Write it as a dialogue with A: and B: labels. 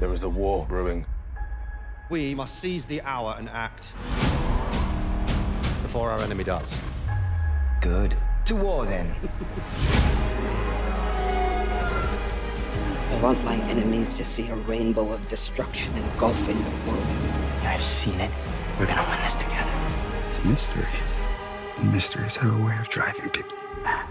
A: There is a war brewing.
B: We must seize the hour and act before our enemy does.
C: Good. To war, then.
D: I want my enemies to see a rainbow of destruction engulfing the world.
C: I've seen it. We're gonna win this together.
E: It's a mystery. Mysteries have a way of driving people mad.